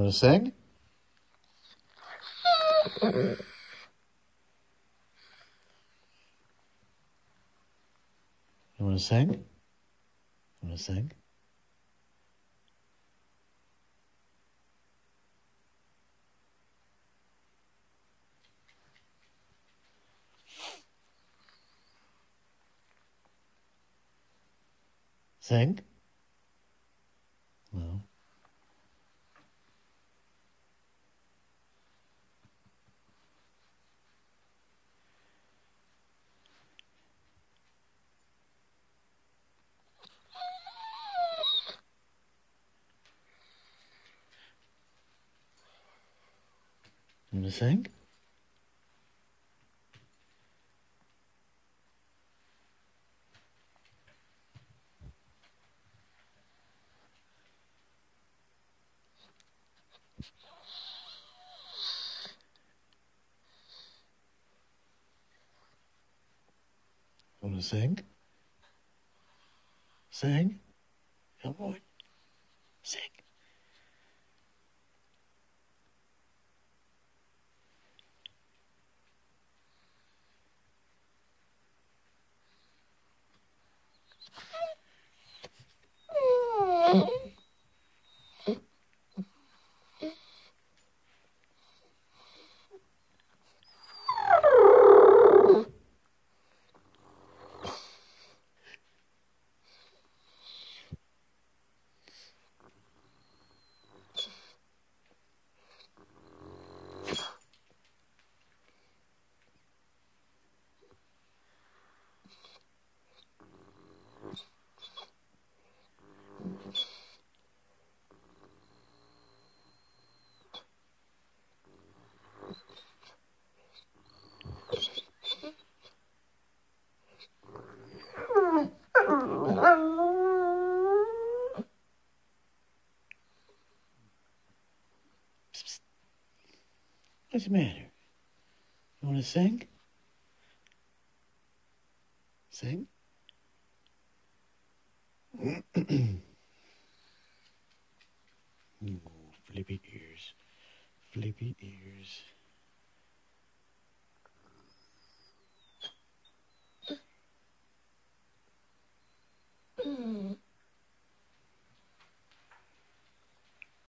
Want to sing? You want to sing? You want to sing? Sing? You? Want to sing? Sing? Come on. Sing. What's the matter? You want to sing? Sing? Ooh, flippy ears. Flippy ears.